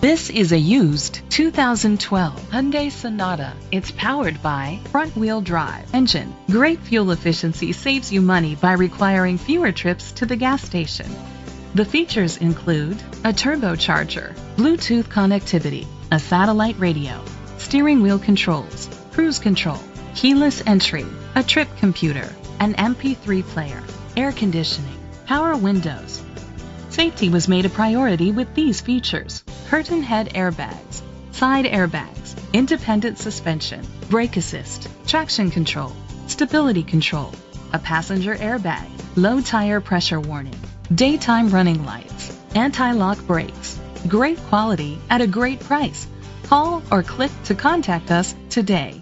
This is a used 2012 Hyundai Sonata. It's powered by front-wheel drive engine. Great fuel efficiency saves you money by requiring fewer trips to the gas station. The features include a turbocharger, Bluetooth connectivity, a satellite radio, steering wheel controls, cruise control, keyless entry, a trip computer, an MP3 player, air conditioning, power windows. Safety was made a priority with these features. Curtain head airbags, side airbags, independent suspension, brake assist, traction control, stability control, a passenger airbag, low tire pressure warning, daytime running lights, anti-lock brakes. Great quality at a great price. Call or click to contact us today.